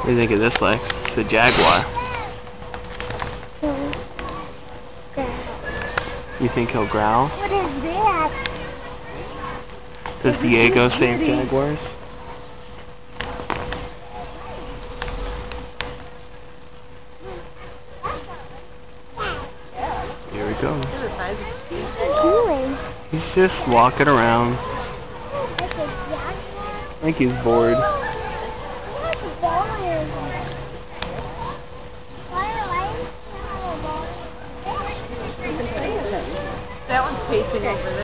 What do you think of this, Lex? It's a Jaguar. You think he'll growl? What is that? Does Diego save Jaguars? Here we go. What's he doing? He's just walking around. I think he's bored. That one's pacing over there.